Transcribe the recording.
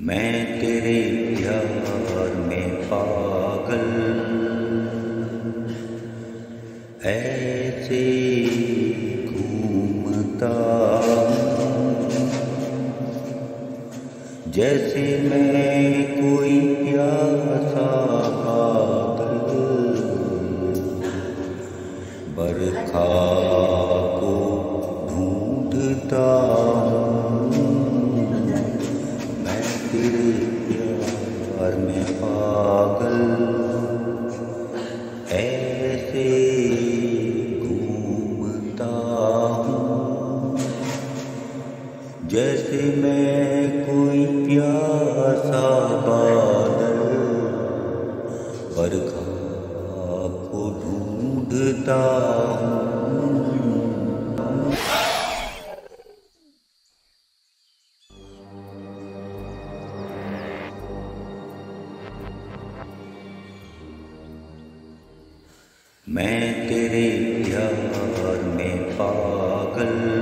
मैं तेरे प्यार में पागल। ऐसे घूमता जैसे मैं कोई प्यासा बरखा को ढूंढता प्यार में पागल ऐसे घूमता हूँ। जैसे मैं कोई प्यासा बादल बरखा को ढूंढता हूँ। मैं तेरे प्यार में पागल